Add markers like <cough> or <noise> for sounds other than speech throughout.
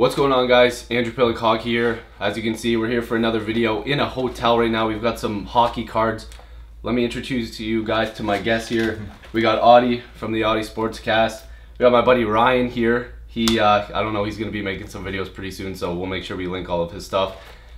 What's going on guys? Andrew Piluk here. As you can see, we're here for another video in a hotel right now. We've got some hockey cards. Let me introduce to you guys to my guests here. We got Auddie from the Auddie Sportscast. We got my buddy Ryan here. He, uh, I don't know, he's gonna be making some videos pretty soon, so we'll make sure we link all of his stuff.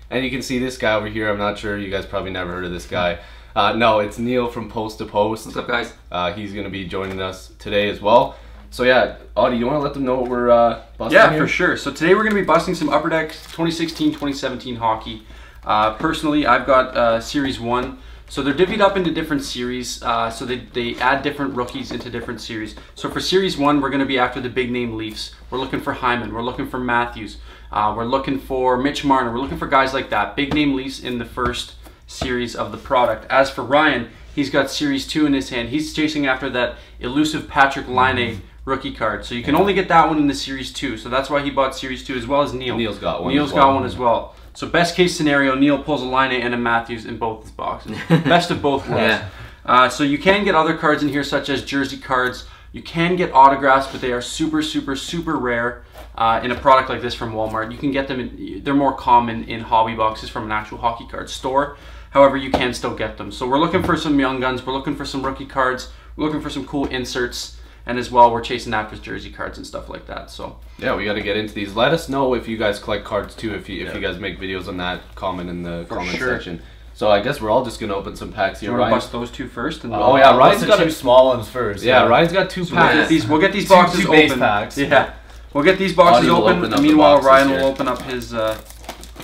And you can see this guy over here. I'm not sure, you guys probably never heard of this guy. Uh, no, it's Neil from Post to Post. What's up, guys? Uh, he's gonna be joining us today as well. So yeah, Auddie, you want to let them know what we're uh, busting Yeah, here? for sure. So today we're going to be busting some Upper Deck 2016-2017 hockey. Uh, personally, I've got uh, Series 1. So they're divvied up into different series. Uh, so they, they add different rookies into different series. So for Series 1, we're going to be after the big name Leafs. We're looking for Hyman. We're looking for Matthews. Uh, we're looking for Mitch Marner. We're looking for guys like that. Big name Leafs in the first series of the product. As for Ryan, he's got Series 2 in his hand. He's chasing after that elusive Patrick Laine rookie card. So you can only get that one in the Series 2. So that's why he bought Series 2 as well as Neil. Neil's got one Neil's well. got one as well. So best case scenario, Neil pulls a Laine and a Matthews in both his boxes. <laughs> Best of both worlds. Yeah. Uh, so you can get other cards in here, such as jersey cards. You can get autographs, but they are super, super, super rare uh, in a product like this from Walmart. You can get them. In, they're more common in hobby boxes from an actual hockey card store. However, you can still get them. So we're looking for some young guns. We're looking for some rookie cards. We're looking for some cool inserts. And as well, we're chasing after jersey cards and stuff like that. So Yeah, we got to get into these. Let us know if you guys collect cards too. If you if you guys make videos on that, comment in the For comment sure. section. So I guess we're all just gonna open some packs you here. want to Ryan. bust those two first? And Oh, yeah, Ryan's the got two <laughs> small ones first. Yeah, Ryan's got two So we'll get packs. these. We'll get these Two- boxes two base open. packs. Yeah, we'll get these boxes Auddie open. open Meanwhile, boxes Ryan here. will open up his. Uh,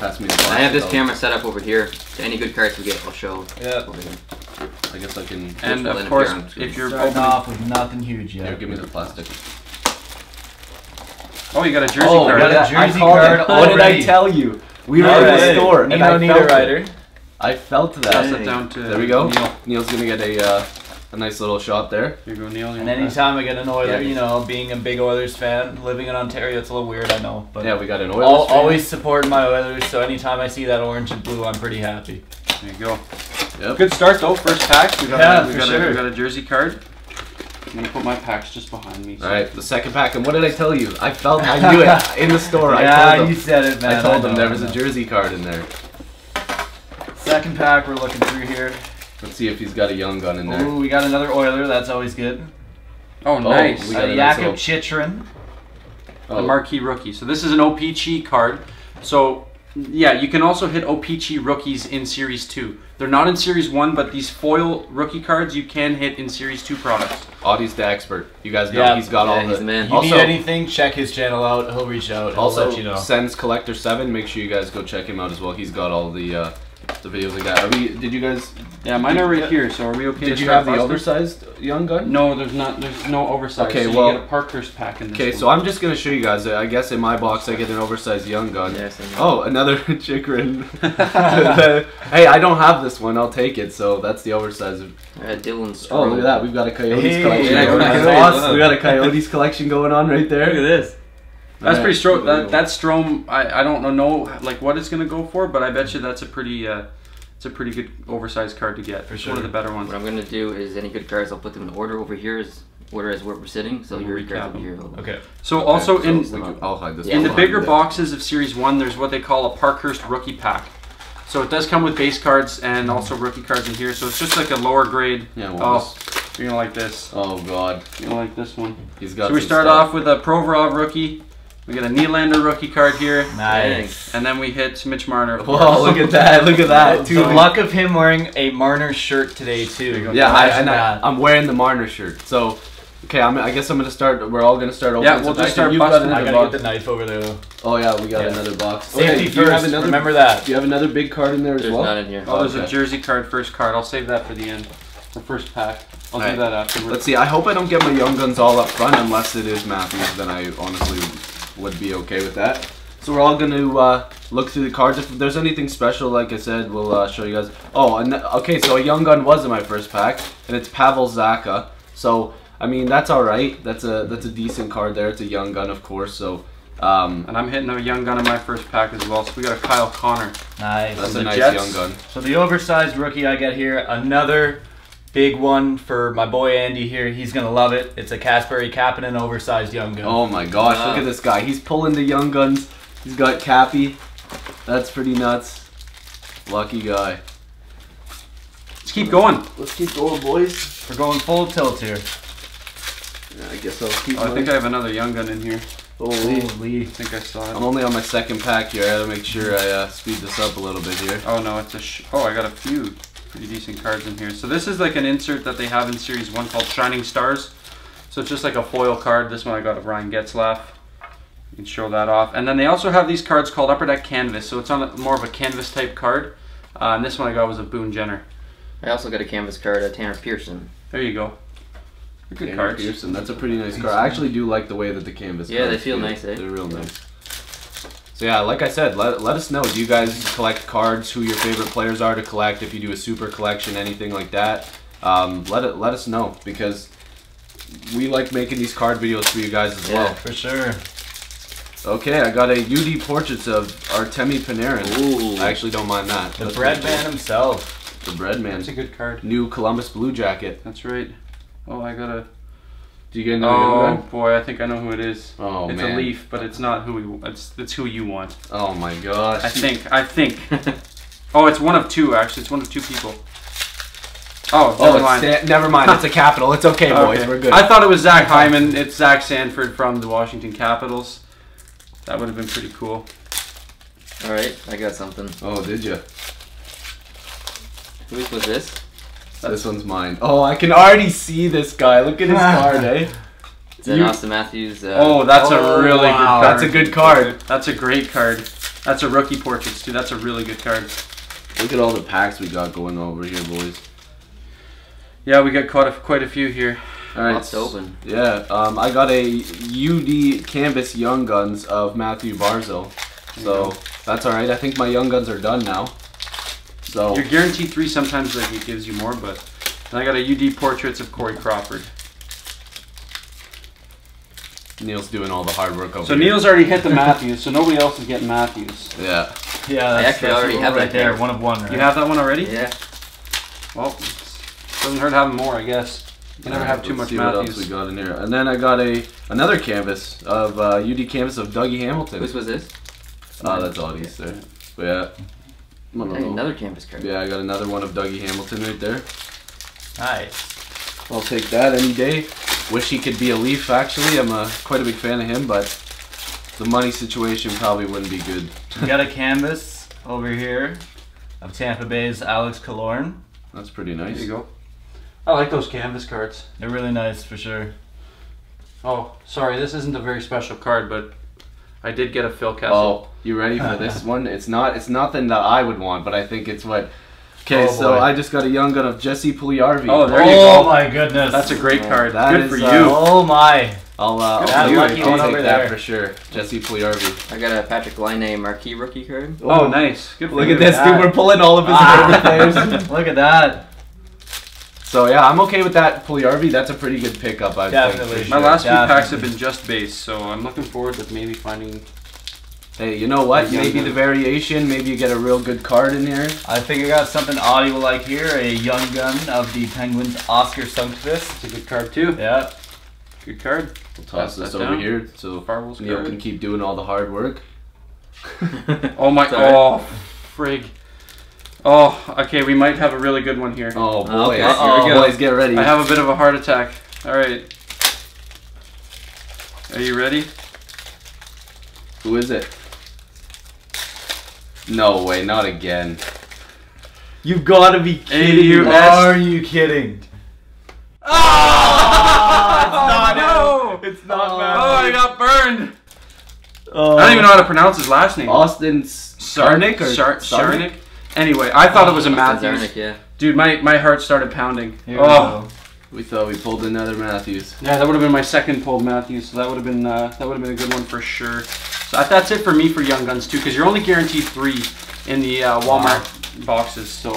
Pass me the box. I have this so camera set up over here. So any good cards we get, I'll show. Yeah. Over here. I guess I can. and will of course, appear on screen. if you're Starting opening, off with nothing huge Here, yet. give me the plastic. oh, you got a jersey Oh, card. we got a I jersey called card it. What did I tell you? We were All in the right. store and I Niederreiter. felt it. I felt Pass that. it down to. There we go. Neil. Neil's gonna get a uh, a nice little shot there. Here you go, Neil. And anytime I get an Oiler, Yeah. you know, being a big Oilers fan, living in Ontario, it's a little weird, I know. But Yeah, we got an oil. I'll always support my Oilers, so anytime I see that orange and blue, I'm pretty happy. That? There you go. Yep. Good start though. First pack. We got, Yeah, a, we for got, a, sure. we got a jersey card. I'm gonna put my packs just behind me. so- All right, the second pack. And what did I tell you? I felt. I knew it <laughs> in the store. I yeah, told you said it, man. I told know, them there was a jersey card in there. Second pack, we're looking through here. Let's see if he's got a young gun in there. Ooh, we got another Oiler. That's always good. Oh, nice. we Uh, got a nice Jakob little- Chychrun. the Oh, marquee rookie. So this is an OPC card. So yeah, you can also hit OPC rookies in Series 2. They're not in Series 1, but these foil rookie cards you can hit in Series 2 products. Auddie's the expert. You guys know Yeah. he's got Yeah, all he's the. the man. You Also, need anything, check his channel out. He'll reach out. He'll also let you know. Sens Collector Seven. Make sure you guys go check him out as well. He's got all the uh, the videos like got. Are we? Did you guys? Yeah, mine are right here. So are we okay? Did to you have the oversized young gun? No, there's not. There's no oversized. Okay, so well- you get a Parkhurst pack in this. Okay, so I'm just gonna show you guys. I guess in my box I get an oversized young gun. Yeah. Oh, another <laughs> Chychrun. <laughs> hey, I don't have this one. I'll take it. So that's the oversized. Uh, Dylan's. Oh, look at that. We've got a Coyotes Hey, collection. yeah, going on. awesome. We got a Coyotes collection going on right there. Look at this. That's Alright. pretty strong. That that Strome, I, I don't know, know like what it's gonna go for, but I bet you that's a pretty uh, it's a pretty good oversized card to get. For It's One of the better ones. What I'm gonna do is any good cards, I'll put them in order over here. Is order as where we're sitting. So We'll your cards over them. here. I'll- Okay. So also Okay, in so we can- I'll hide this. Yeah, In the bigger behind boxes of Series 1, there's what they call a Parkhurst rookie pack. So it does come with base cards and also rookie cards in here. So it's just like a lower grade. Yeah. Well, Oh, this- you're gonna like this. oh God, You're gonna like this one. he's got. So we start stuff. off with a Provorov rookie. We got a Nylander rookie card here. Nice. And then we hit Mitch Marner. of Whoa! course. Look at that! Look at that! <laughs> The Two. luck of him wearing a Marner shirt today too. Yeah, I, and I, I'm wearing the Marner shirt. So, okay, I'm, I guess I'm gonna start. We're all gonna start opening. Yeah, we'll just start You've busting. I another gotta get the knife over there though. Oh yeah, we got Yeah. another box. Safety Okay, do you have first. another? Remember that. Do you have another big card in there as There's well? none in here. Oh, there's a jersey card, first card. I'll save that for the end. The first pack. I'll Alright. do that afterwards. Let's see. I hope I don't get my young guns all up front unless it is Matthews. Then I honestly would be okay with that. So we're all gonna uh, look through the cards. If there's anything special, like I said, we'll uh, show you guys. Oh, and okay. So a young gun was in my first pack, and it's Pavel Zacha. So I mean that's all right. That's a that's a decent card there. It's a young gun, of course. So um, And I'm hitting a young gun in my first pack as well. So we got a Kyle Connor. Nice. that's the a nice Jets. young gun. So the oversized rookie I get here, another big one for my boy Andy here. He's gonna love it. It's a Kasperi Kapanen oversized young gun. Oh my gosh, look at this guy. He's pulling the young guns He's got Cappy. That's pretty nuts. Lucky guy. Let's keep going. Let's keep going, boys. We're going full tilt here. Yeah, I guess I'll keep. Oh, I think I have another young gun in here. Holy. Holy. I think I saw it. I'm only on my second pack here. I gotta make sure I uh, speed this up a little bit here. Oh no, it's a. Sh- oh, I got a few pretty decent cards in here. So this is like an insert that they have in Series One called Shining Stars. So it's just like a foil card. This one I got of Ryan Getzlaf. You can show that off. And then they also have these cards called Upper Deck Canvas. So it's on a, more of a canvas type card. Uh, and this one I got was a Boone Jenner. I also got a canvas card of Tanner Pearson. There you go. They're good Tanner cards. Pearson. That's a pretty nice card. I actually do like the way that the canvas. Yeah, they feel feel. nice, eh? They're real nice. So yeah, like I said, let, let us know. Do you guys collect cards? Who your favorite players are to collect? If you do a super collection, anything like that, um, let it let us know because we like making these card videos for you guys as Yeah. well. For sure. Okay, I got a UD portraits of Artemi Panarin. Ooh. I actually don't mind that. The That's bread man himself. The bread man. That's a good card. New Columbus Blue Jacket. That's right. Oh, I got a. Do you get another young Oh gun? boy, I think I know who it is. Oh it's man. a leaf, but it's not who we. It's it's who you want. Oh my gosh. I think. I think. <laughs> oh, it's one of two actually. It's one of two people. Oh, Oh, never it's mind. Sta- never mind. It's a capital. It's okay, boys. Okay. We're good. I thought it was Zach Hyman. It's Zach Sanford from the Washington Capitals. That would have been pretty cool. All right, I got something. oh, did you? Whose was this? This one's mine. Oh, I can already see this guy. Look at his <laughs> card, eh? It's an Auston Matthews. Uh, Oh, that's Oh, a really wow. good card. That's a good card. That's a great card. That's a rookie portraits too. That's a really good card. Look at all the packs we got going over here, boys. Yeah, we got quite a, quite a few here. All right. Lots to open. Yeah, um, I got a UD Canvas Young Guns of Mathew Barzal. So that's all right. I think my Young Guns are done now. So You're guaranteed three. Sometimes like it gives you more, but and I got a UD portraits of Corey Crawford. Neil's doing all the hard work over So here. Neil's already hit the Matthews, so nobody else is getting Matthews. Yeah. Yeah, I that's, actually that's already have right that there. card. One of one, right? You have that one already? Yeah. Well, doesn't hurt having more, I guess. You can never have too Let's much see what else we got in here. And then I got a another canvas of uh, UD canvas of Dougie Hamilton. Whose was this? Oh, that's Auddie's there. But yeah. Another canvas card. Yeah, I got another one of Dougie Hamilton right there. Nice. I'll take that any day. Wish he could be a Leaf. Actually, I'm a, quite a big fan of him, but the money situation probably wouldn't be good. We got a canvas over here of Tampa Bay's Alex Killorn. That's pretty nice. There nice. you go. I like those canvas cards. They're really nice for sure. Oh, sorry, this isn't a very special card, but I did get a Phil Kessel. Oh, you ready for this <laughs> one? It's not. It's nothing that I would want, but I think it's what. Okay, Oh, so boy. I just got a young gun of Jesse Puljujarvi. Oh, there you oh go. my goodness. That's a great Oh, card. that Good is, for uh, you. Oh my. I'll, uh, Good I'll, for. I'll Lucky take over that there. for sure. Jesse Puljujarvi. I got a Patrick Laine marquee rookie card. Oh, nice. Good Look at this, that. dude. We're pulling all of his favorite players. Ah, <laughs> Look at that. So yeah, I'm okay with that Puljujarvi. That's a pretty good pickup, I Definitely. think. for My sure. last few packs have been just base, so I'm looking forward to maybe finding. Hey, you know what? Maybe gun. the variation. Maybe you get a real good card in here. I think I got something Auddie will like here. A young gun of the Penguins, Oskar Sundqvist. It's a good card too. Yeah. Good card. We'll toss Pass this over down. here so Farwell's Neil card. can keep doing all the hard work. <laughs> Oh my! <laughs> Sorry. Oh, frig. Oh, okay. We might have a really good one here. Oh boy, Okay, here here we we go. go. Boys, get ready. I have a bit of a heart attack. All right. Are you ready? Who is it? No way, not again. You've got to be kidding. Are you kidding? Oh, no! It's not Oh, I got burned. Oh. I don't even know how to pronounce his last name. Austin Czarnik or Czarnik? Czarnik? Anyway, I thought it was a Matthews. Czarnik, yeah. Dude, my, my heart started pounding. Here oh, go. We thought we pulled another Matthews. yeah, that would have been my second pulled Matthews. So that would have been uh, that would have been a good one for sure. So that's it for me for Young Guns too, because you're only guaranteed three in the uh, Walmart boxes. So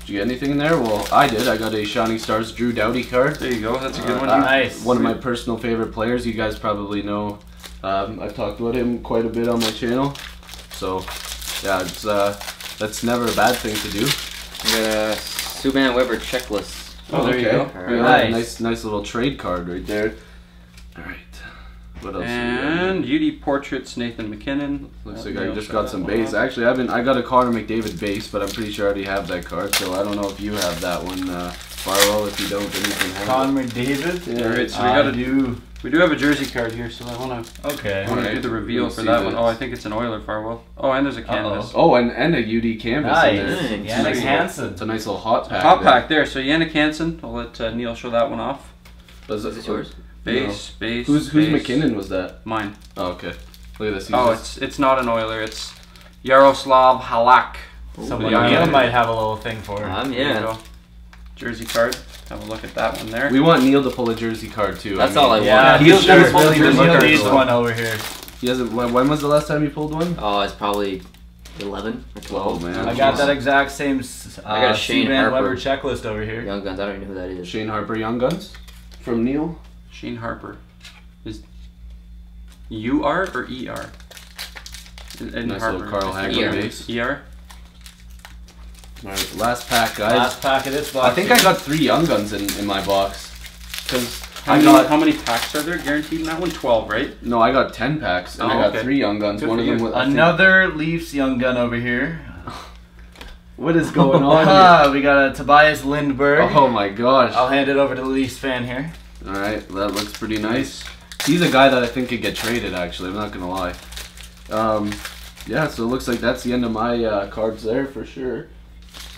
Did you get anything in there? Well, I did. I got a Shining Stars Drew Doughty card. there you go. That's a good Uh, one. uh, Nice. One of my personal favorite players. You guys probably know. Um, I've talked about him quite a bit on my channel. So, yeah, it's uh, that's never a bad thing to do. I got a Subban Weber checklist. Oh, there you go. There you go. Nice. Nice, nice little trade card right there. All right. What else? And Beauty Portraits, Nathan MacKinnon. Looks Uh, like I just got some base. off. Actually, I've been I got a Connor McDavid base, but I'm pretty sure I already have that card. So I don't know if you have that one, uh, Farwell. If you don't, then you can have Connor McDavid. it. All Yeah. right, so we gotta do. We do have a jersey card here, so I wanna Okay. I wanna Alright, do the reveal let's for see that one. this. Oh, I think it's an Oiler Farwell. Oh, and there's a canvas. Oh, and and a UD canvas in there. Nice. Nice. Jannik Nice. Hansen. It's a nice little hot pack. Top there. pack there. So Jannik Hansen. I'll let uh, Neil show that one off. Was Is this yours? Base, base. Who's who's base. MacKinnon? Was that? Mine. Oh, okay. Look at this. He's Oh, just- it's it's not an Oiler. It's Yaroslav Halak. Someone Yeah, Neil might have a little thing for. Um, yeah. Jersey card. Have a look at that one there. we want Neil to pull a jersey card too. That's all I want. Yeah, He he has never pulled a jersey Neil card needs one over here. He hasn't. When, when was the last time you pulled one? Oh, it's probably 11 or 12. Oh, man. I got that exact same uh, I got a Shane Van Harper. Weber checklist over here. Young Guns, I don't even know who that is. Shane Harper Young Guns from Neil. Shane Harper. Is U R or E R? In, in Nice Harper. little Carl Is it Hagelin ER. base. E R. All right, last pack, guys. Last pack of this box. I think I got three Young Guns in, in my box. Cause How many, got how many packs are there guaranteed in that one? Twelve, right? no, I got ten packs and Oh, I got okay. three Young Guns. Good one for of them you. was I think- Another Leafs young gun over here. <laughs> What is going on <laughs> here? Ah, we got a Tobias Lindberg. Oh my gosh! I'll hand it over to the Leafs fan here. All right, that looks pretty nice. He's a guy that I think could get traded. Actually, I'm not gonna lie. Um, yeah, so it looks like that's the end of my uh, cards there for sure.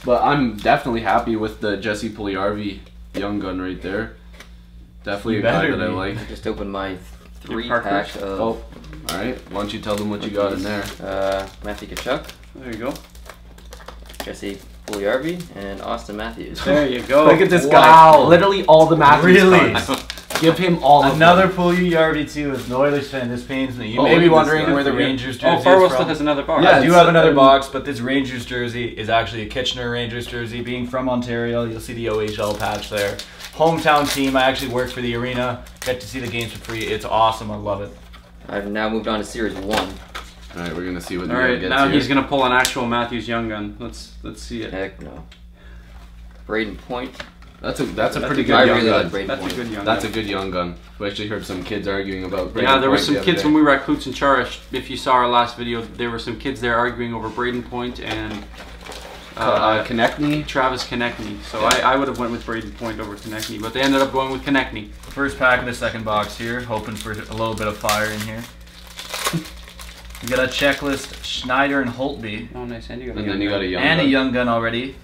But I'm definitely happy with the Jesse Puljujarvi young gun right there. Definitely You a guy better that I like. I just opened my three Parker. pack of Oh, all right. Why don't you tell them what you got in there? uh, Matthew Tkachuk, There you go. Jesse Puljujarvi, and Auston Matthews. There you <laughs> go. Look at this Wow. guy. Literally all the Matthews Really? <laughs> cards. Give him all of Another them. Puljujarvi too as an Oilers fan. This pains me. You Oh, may be wondering where the Good for you. Rangers oh, jersey Oh, Farwell from. still has another box. Yeah, I do have another box, but this Rangers jersey is actually a Kitchener Rangers jersey. Being from Ontario, you'll see the OHL patch there. Hometown team. I actually work for the arena. Get to see the games for free. It's awesome. I love it. I've now moved on to Series 1. All right, we're gonna see what All Neil right, gets now here. he's gonna pull an actual Matthews Young gun. Let's let's see it. Heck no. Brayden Point. That's a that's a That's pretty a good good- young really gun. like That's Point. a good young That's a good young gun. We actually heard some kids arguing about. yeah, there were some the kids day. when we were at Klutz and Charish. If you saw our last video, there were some kids there arguing over Brayden Point and uh, uh, Konecny. Travis Konecny. So Yeah. I, I would have went with Brayden Point over Konecny, but they ended up going with Konecny. First pack of the second box here. Hoping for a little bit of fire in here. You got a checklist: Schneider and Holtby. Oh, nice. And you got a And young then you got a young and gun. a young gun already.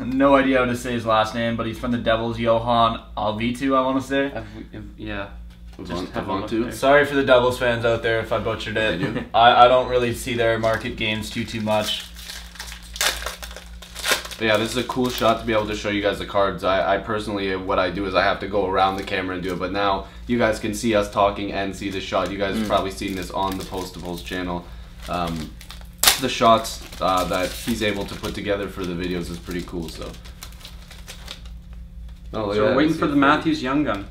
No idea how to say his last name, but he's from the Devils, Johan Alvitu, I want to say. I've- I've- yeah. Just have a look Avantu. Sorry for the Devils fans out there if I butchered it. I, I don't really see their market games too too much. But yeah, this is a cool shot to be able to show you guys the cards. I, I personally, what I do is I have to go around the camera and do it. But now you guys can see us talking and see the shot. You guys have Mm. probably seen this on the Postables channel. Um, the shots uh, that he's able to put together for the videos is pretty cool. So. Oh, So we're waiting for the Matthews Young Gun.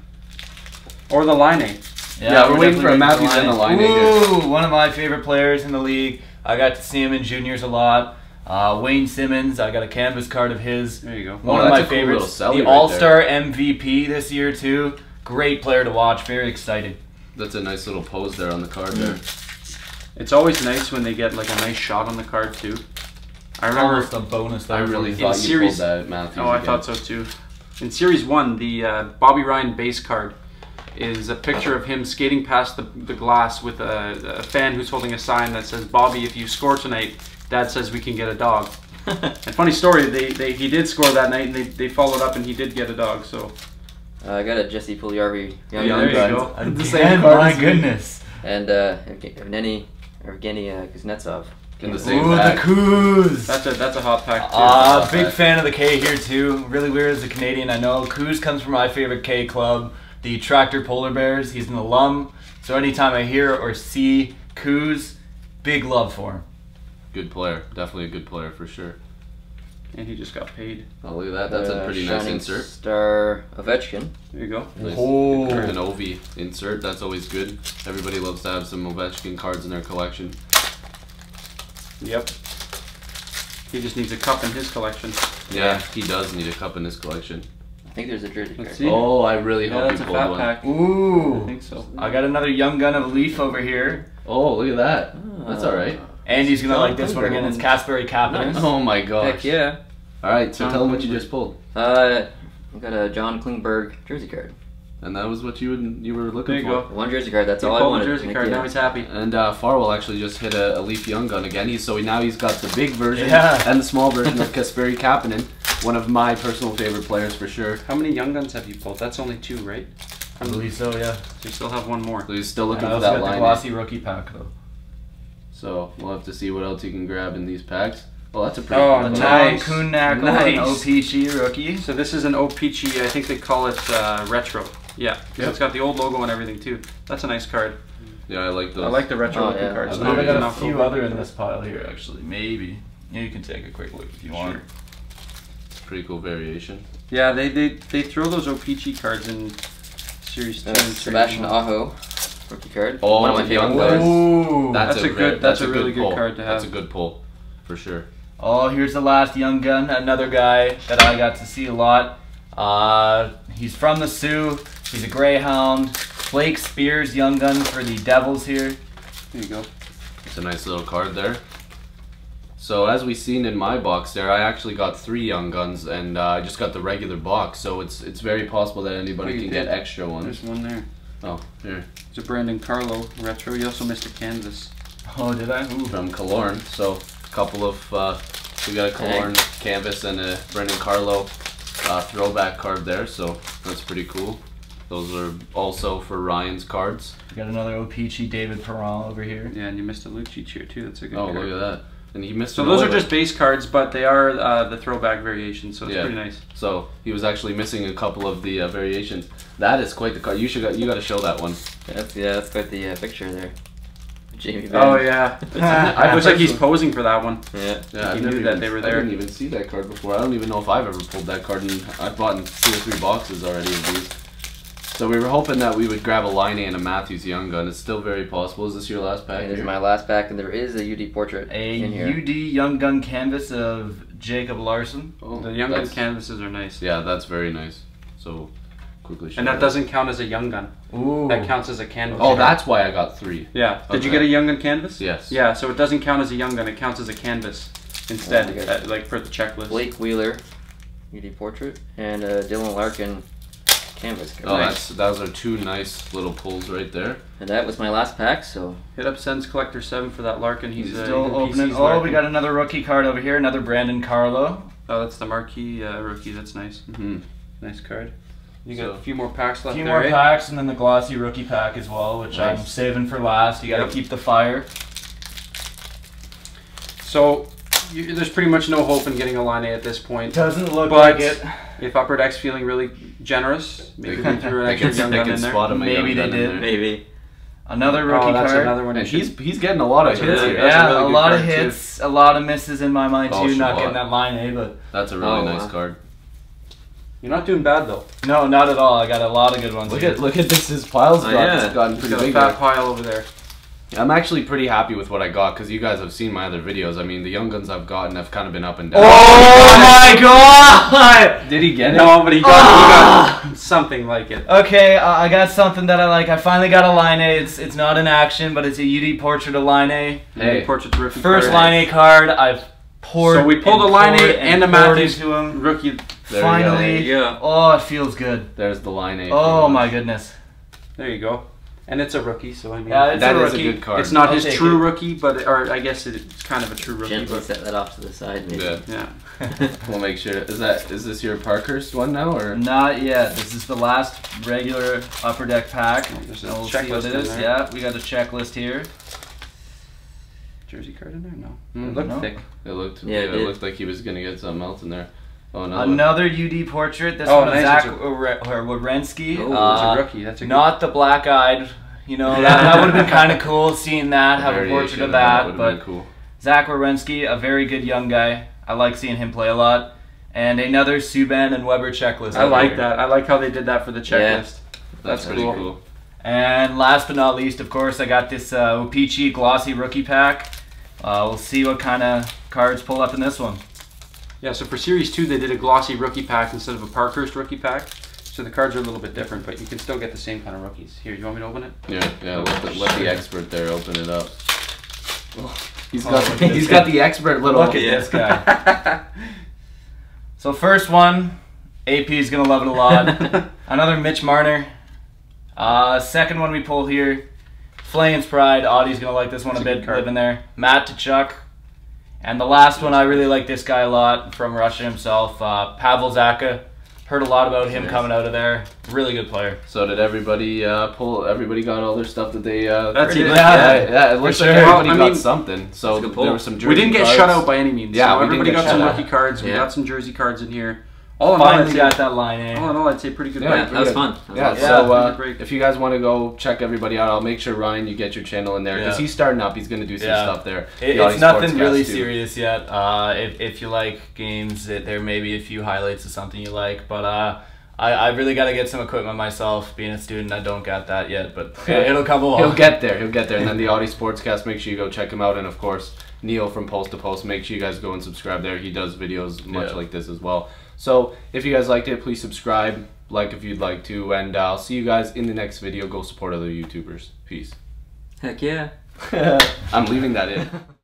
Or the Laine Yeah, we're waiting for a Matthews and a line. Laine Ooh, one of my favorite players in the league. I got to see him in juniors a lot. Uh, Wayne Simmonds, I got a canvas card of his. There you go. One Oh, of my a cool favorites. the right All Star MVP this year too. Great player to watch. Very excited. That's a nice little pose there on the card there. It's always nice when they get like a nice shot on the card too. I remember. Almost a bonus there. I really In thought you series- pulled that Matthews. Oh, I again. thought so too. In Series 1, the uh, Bobby Ryan base card is a picture of him skating past the, the glass with a, a fan who's holding a sign that says, Bobby, if you score tonight, Dad says we can get a dog. <laughs> and funny story, they, they he did score that night and they, they followed up and he did get a dog. So Uh, I got a Jesse Puljujarvi Young Yeah, Gun. there you go. Again, <laughs> The <laughs> same card my as me. goodness. And uh, Evgeny, Evgeny uh, Kuznetsov. In the same Ooh, the bag. Coos. that's a that's a hot pack too. Uh, Okay. big fan of the K here too. Really weird as a Canadian, I know. Coos comes from my favorite K club, the Tractor Polar Bears. He's an alum, so anytime I hear or see Coos, big love for him. Good player. Definitely a good player for sure. And he just got paid. Oh, look at that. That's a pretty nice insert. Star Ovechkin. There you go. Nice. Oh. An Ovi insert. That's always good. Everybody loves to have some Ovechkin cards in their collection. Yep. He just needs a cup in his collection. Yeah, he does need a cup in his collection. I think there's a jersey Let's card. see. Oh, I really Yeah, hope that's you a pulled fat one. pack. Ooh. I think so. I got another young gun of Leaf over here. Oh, look at that. That's ah. all right. Andy's gonna Oh, like this one again. It's Kasperi Kapanen. Oh my gosh. Heck yeah. All right, so John tell them what you Klingberg. just pulled. Uh, we got a John Klingberg jersey card. And that was what you would, you were looking There you for. go. One jersey card. That's He all I pulled wanted. the jersey card. yeah. Now he's happy. And uh, Farwell actually just hit a, a Leaf Young Gun again. He's, so now he's got the big version Yeah. and the small version of Kasperi Kapanen, one of my personal favorite players for sure. How many young guns have you pulled? That's only two, right? I believe so. Yeah. So you still have one more. So he's still And looking I for also that got the glossy rookie pack though. So we'll have to see what else he can grab in these packs. Well, that's a pretty Oh, cool A one. nice. Tom Kühnhackl Nice. and OPC rookie. So this is an OPC. I think they call it uh, retro. Yeah, 'cause Yep. it's got the old logo and everything too. That's a nice card. Yeah, I like those. I like the retro Oh, looking yeah. cards. I I believe believe I got a few over- other in this pile here actually. Maybe. Yeah, you can take a quick look if you want. Sure. pretty cool variation. Yeah, they, they they throw those OPC cards in series two. Uh, series Sebastian. Aho, rookie card. Oh, One of my favorite young players. That's, That's a, a good- that's a a really good pull. card to have. That's a good pull, for sure. Oh, here's the last young gun. Another guy that I got to see a lot. Uh, he's from the Soo. He's a Greyhound. Blake Speers, young gun for the Devils here. There you go. It's a nice little card there. So as we've seen in my box there, I actually got three young guns, and uh, I just got the regular box. So it's it's very possible that anybody Oh, can did? get extra ones. There's one there. Oh, here It's a Brandon Carlo retro. You also missed a canvas. Oh, did I? Ooh. from Killorn. So a couple of uh, we got a Killorn canvas and a Brandon Carlo uh, throwback card there. So that's pretty cool. Those are also for Ryan's cards. We got another OPC David Perron over here. Yeah, and you missed a Lucic here too. That's a good Oh, card. look at that! And he missed. So an those are just base cards, but they are uh, the throwback variations, so it's Yeah. pretty nice. So he was actually missing a couple of the uh, variations. That is quite the card. You should got, you got to show that one. That's yeah, that's quite the uh, picture there. Jamie Benn. Oh yeah, <laughs> <laughs> I it looks like he's posing for that one. Yeah. Yeah, He I never knew that even- they were there. I didn't even see that card before. I don't even know if I've ever pulled that card, and I've bought two or three boxes already of these. So we were hoping that we would grab a Laine and a Matthews Young Gun. It's still very possible. Is this your last pack? And this is my last pack, and there is a UD portrait A in here. UD young gun canvas of Jacob Larsson. Oh, The young gun canvases are nice, Yeah, that's very nice. So quickly. and that doesn't count as a young gun. Ooh. That counts as a canvas. Oh, that's why I got three. yeah. Did you get a young gun canvas? Yes. Yeah, so it doesn't count as a young gun. It counts as a canvas instead, Okay. uh, like for the checklist. Blake Wheeler, UD portrait, and uh, Dylan Larkin, canvas card. Oh, Nice. that's those are two nice little pulls right there. And that was my last pack, so Hit up Sens Collector Seven for that Larkin. He's, He's uh, still opening. PC's Oh, we got another rookie card over here. Another Brandon Carlo. Oh, that's the marquee uh, rookie. That's nice. hmm Nice card. You got So- a few more packs left. A left few there, more eh? packs, and then the glossy rookie pack as well, which I'm saving for last. You got to Yep. keep the fire. So you, there's pretty much no hope in getting a Laine at this point. Doesn't look But- like it. If Upper Deck's feeling really generous, maybe they threw an extra young gun can in there. spot Maybe they did. maybe. Another oh, rookie oh, that's card. another one. And you he's he's getting a lot of hits a- here. that's yeah, really a lot of card, too. hits, a lot of misses in my mind Oh, too. Not getting that Laine, but That's a really Oh, nice wow. card. You're not doing bad though. no, not at all. I got a lot of good ones. Look here. at look at this. His pile's Oh, got, yeah. it's gotten He's pretty got a big. fat there. pile over there. I'm actually pretty happy with what I got because you guys have seen my other videos. I mean, the young guns I've gotten have kind of been up and down. Oh my god! Did he get it? No, but he got, Ah! he got something like it. Okay, uh, I got something that I like. I finally got a Laine. It's it's not an action, but it's a UD portrait of Laine. Hey. Portrait rookie First card. Laine card. I've poured. So we pulled and a Laine poured and a poured Matthews into him. rookie. There. Finally. Yeah. Oh, it feels good. There's the Laine. Oh my goodness. There you go. And it's a rookie, so I mean, Yeah, it's That a is a good card. it's not I'll his true it. rookie, but or I guess it's kind of a true rookie. Gently But, set that off to the side. Maybe. Yeah. yeah. <laughs> We'll make sure. Is that is this your Parkhurst one now or? Not yet. This is the last regular upper deck pack. Oh, there's a we'll see checklist what it in there. Yeah, we got a checklist here. Jersey card in there? No. Mm, it looked no. thick. It looked. Yeah, Yeah, it it, looked like he was gonna get something else in there. Oh no. Another UD portrait. This Oh, one of nice. Zach a- Oh, it's Uh, a rookie. That's a good Not the black eyed. You know, that, that would have been kind of <laughs> cool seeing that, have a portrait of that that. But been cool. Zach Werenski, a very good young guy. I like seeing him play a lot. And another Subban and Weber checklist. I like here. that. I like how they did that for the Yeah. checklist. That's, That's pretty cool. cool. And last but not least, of course, I got this uh, O-Pee-Chee glossy rookie pack. Uh, we'll see what kind of cards pull up in this one. Yeah, so for Series 2, they did a glossy rookie pack instead of a Parkhurst rookie pack. So the cards are a little bit different, but you can still get the same kind of rookies. Here, you want me to open it? Yeah, yeah. Let the, let the expert there open it up. He's got look at he's this got the expert little. Look at this guy. <laughs> so first one, AP is gonna love it a lot. <laughs> Another Mitch Marner. Uh, second one we pull here, Flames Pride. Auddie's gonna like this one That's a a bit, card. living there. Matt Tkachuk. And the last one, I really like this guy a lot from Russia himself, uh, Pavel Zacha. Heard a lot about him Nice. coming out of there. Really good player. So did everybody uh, pull? Everybody got all their stuff that they. Uh, That's Pretty it. much. yeah, yeah, it looks For like sure. everybody I got mean- something. So That's a good pull. there were some. We didn't get cards. shut out by any means. Yeah, so we didn't everybody get got some shut out. rookie cards. We got some jersey cards in here. All in all, I'd Finally say, got that line in. all in all, I'd say pretty good Yeah, break. Yeah, that was good. fun. That was Yeah, awesome. so uh, good if you guys want to go check everybody out, I'll make sure Ryan you get your channel in there because Yeah. he's starting up. He's gonna do some Yeah. stuff there. It, The it's nothing really too. serious yet. Uh, if, if you like games, it, there may be a few highlights of something you like, but uh, I, I really got to get some equipment myself. Being a student, I don't got that yet, but Yeah. it'll come along. He'll get there. He'll get there. And then the Auddie Sportscast. Make sure you go check him out. And of course, Neil from Post to Post. Make sure you guys go and subscribe there. He does videos much Yeah. like this as well. So if you guys liked it, please subscribe, like if you'd like to, and I'll see you guys in the next video. Go support other YouTubers. Peace. Heck yeah. <laughs> I'm leaving that in. <laughs>